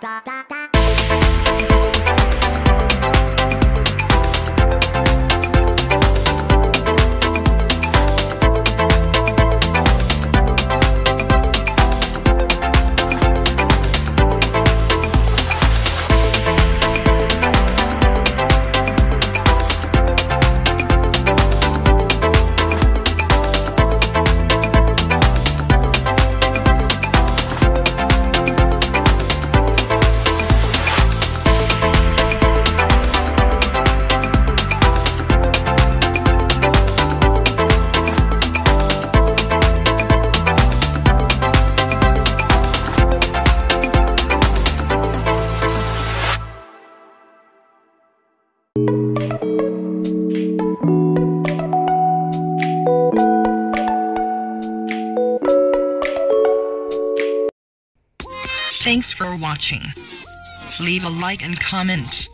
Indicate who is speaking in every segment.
Speaker 1: da da Thanks for watching. Leave a like and comment.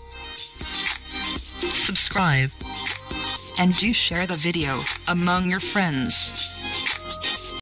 Speaker 1: Subscribe. And do share the video among your friends.